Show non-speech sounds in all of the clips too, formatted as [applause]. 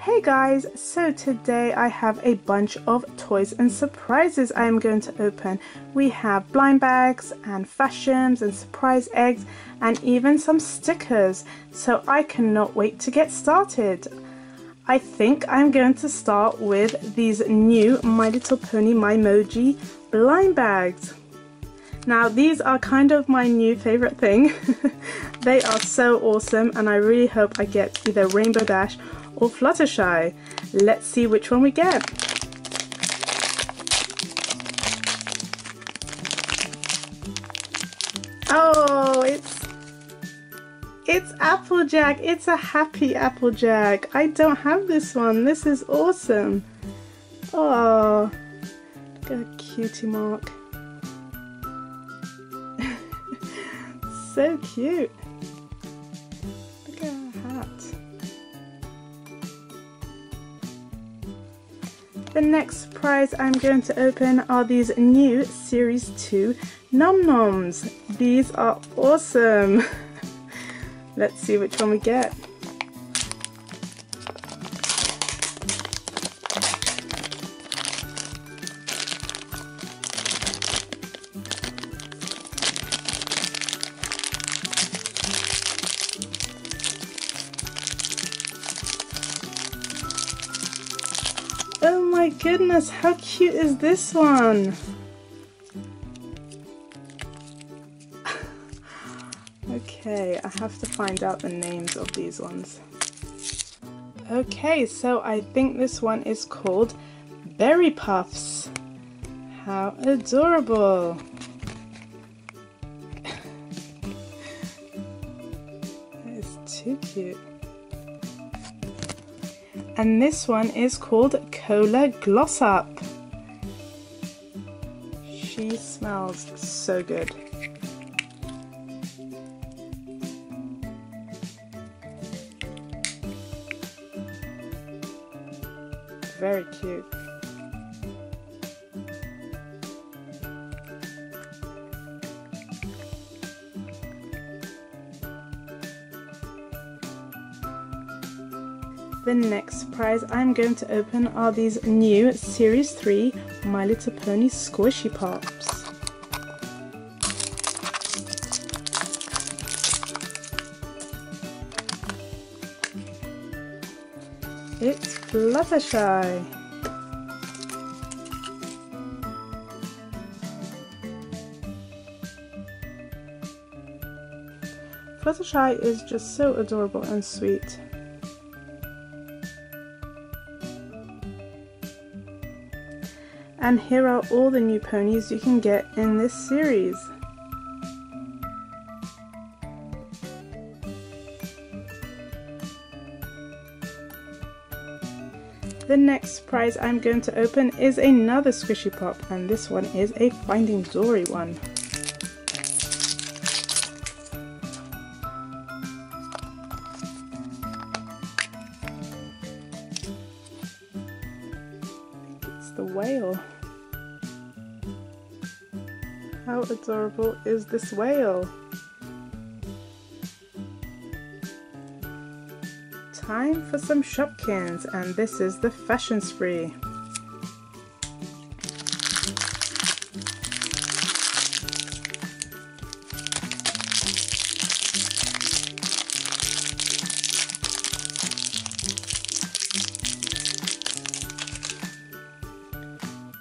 Hey guys, so today I have a bunch of toys and surprises I am going to open. We have blind bags and fash'ems and surprise eggs and even some stickers, so I cannot wait to get started. I think I'm going to start with these new My Little Pony Mymoji blind bags. Now these are kind of my new favorite thing. [laughs] they are so awesome and I really hope I get either Rainbow Dash or Fluttershy. Let's see which one we get. Oh, it's it's Applejack. It's a happy Applejack. I don't have this one. This is awesome. Oh, look at cutie mark. So cute. Look at her hat. The next prize I'm going to open are these new Series 2 Num Noms. These are awesome. [laughs] Let's see which one we get. Goodness, how cute is this one? [laughs] okay, I have to find out the names of these ones. Okay, so I think this one is called Berry Puffs. How adorable! [laughs] that is too cute. And this one is called Cola Gloss Up. She smells so good. Very cute. The next prize I'm going to open are these new Series 3 My Little Pony Squishy Pops. It's Fluttershy. Fluttershy is just so adorable and sweet. And here are all the new ponies you can get in this series. The next prize I'm going to open is another Squishy Pop and this one is a Finding Dory one. Adorable is this whale? Time for some Shopkins and this is the Fashion Spree.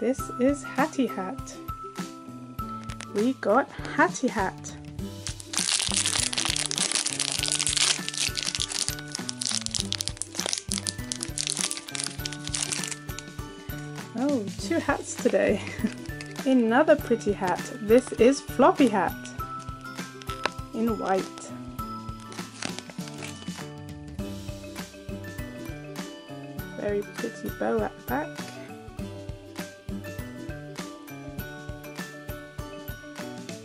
This is Hattie Hat. We got Hattie Hat. Oh, two hats today. [laughs] Another pretty hat. This is Floppy Hat in white. Very pretty bow at the back.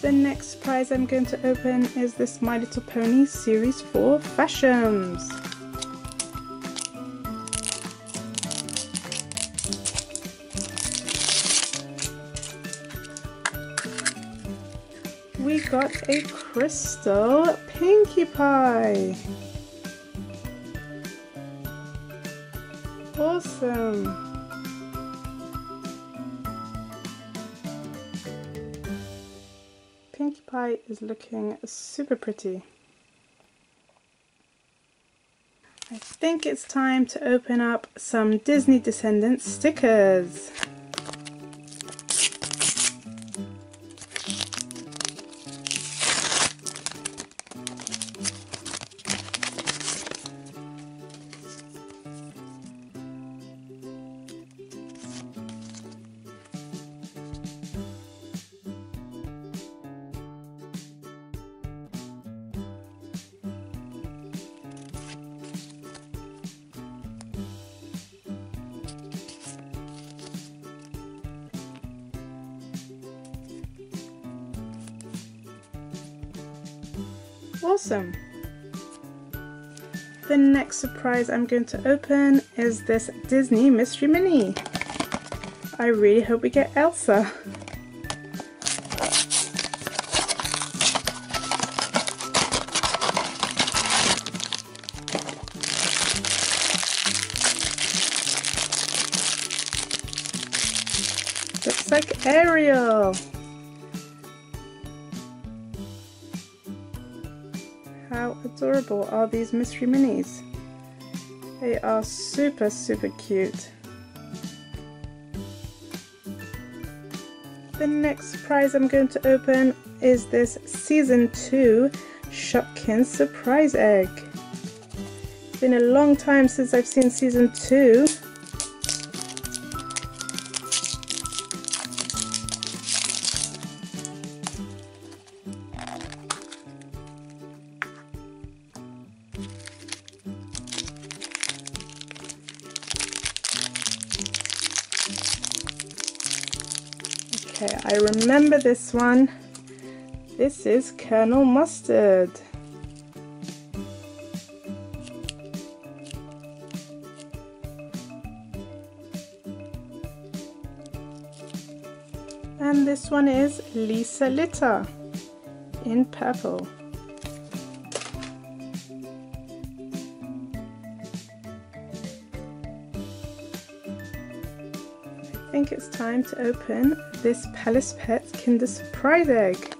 The next prize I'm going to open is this My Little Pony Series 4 Fash'ems. We got a crystal Pinkie Pie. Awesome. Pie is looking super pretty. I think it's time to open up some Disney Descendants stickers. Awesome! The next surprise I'm going to open is this Disney Mystery Mini. I really hope we get Elsa. Looks like Ariel. Adorable are these mystery minis? They are super, super cute. The next prize I'm going to open is this Season 2 Shopkins Surprise Egg. It's been a long time since I've seen Season 2 remember this one. This is Colonel Mustard. And this one is Lisa Litter in purple. Think it's time to open this Palace Pets Kinder Surprise Egg.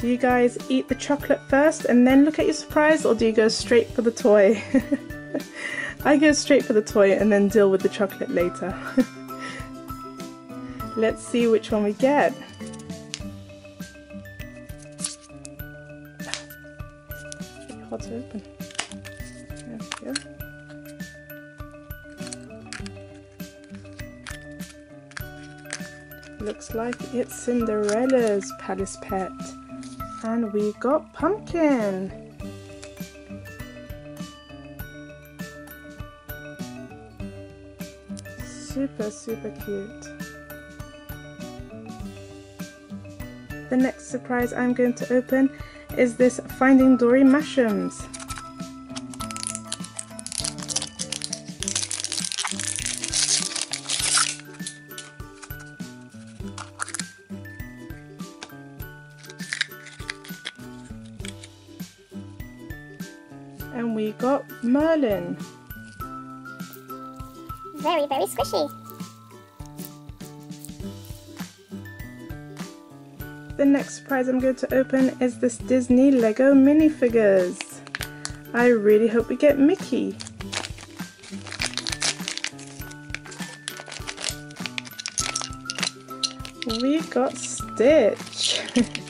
Do you guys eat the chocolate first and then look at your surprise or do you go straight for the toy? [laughs] I go straight for the toy and then deal with the chocolate later. [laughs] Let's see which one we get. hard to open. Looks like it's Cinderella's Palace Pet. And we got Pumpkin. Super super cute the next surprise I'm going to open is this Finding Dory Fash'ems. and we got Marlin very, very squishy. The next surprise I'm going to open is this Disney Lego minifigures. I really hope we get Mickey. We got Stitch. [laughs]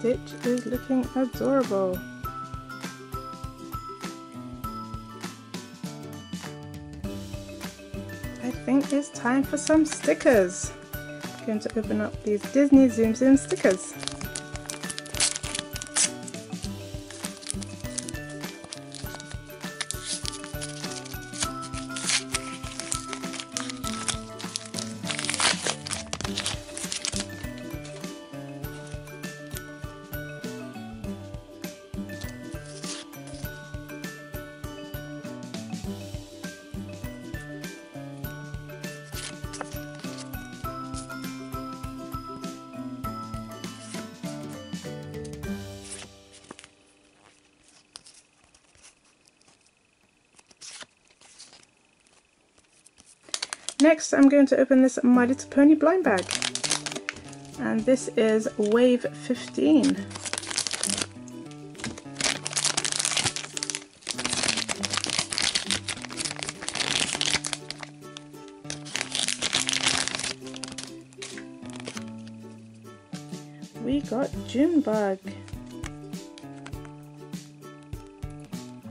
Stitch is looking adorable. I think it's time for some stickers. I'm going to open up these Disney Tsum Tsum stickers. Next I'm going to open this My Little Pony blind bag and this is Wave 15. We got Junebug.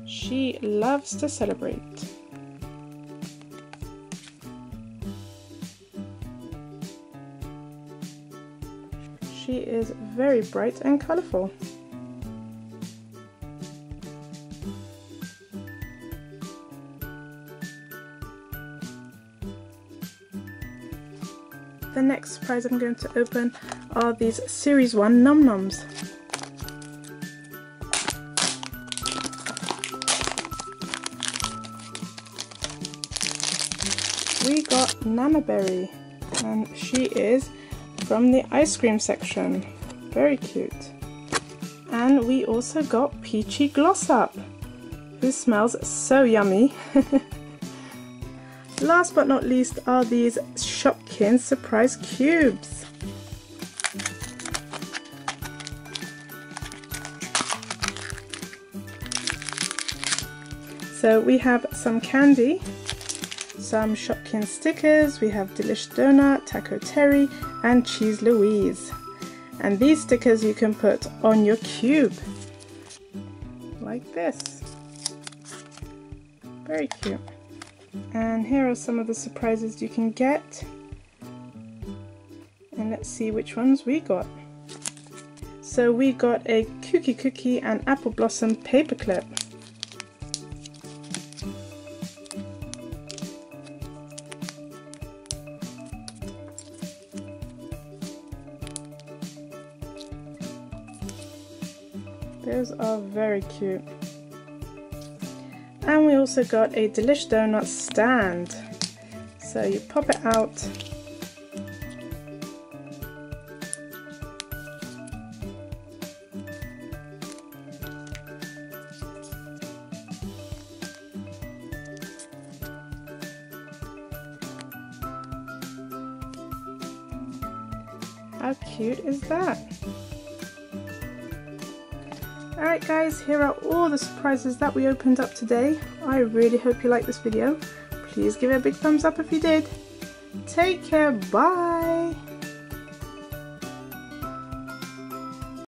She loves to celebrate. She is very bright and colourful. The next surprise I'm going to open are these Series 1 Num Noms. We got Nanaberry and she is from the ice cream section. Very cute. And we also got Peachy Gloss Up, who smells so yummy. [laughs] Last but not least are these Shopkins Surprise Cubes. So we have some candy, some Shopkins stickers, we have Delish Donut, Taco Terry and Cheese Louise. And these stickers you can put on your cube, like this. Very cute. And here are some of the surprises you can get. And let's see which ones we got. So we got a Kooky Cookie and Apple Blossom paperclip. Those are very cute. And we also got a Delish Donut stand. So you pop it out. How cute is that? Alright guys, here are all the surprises that we opened up today. I really hope you liked this video. Please give it a big thumbs up if you did. Take care, bye!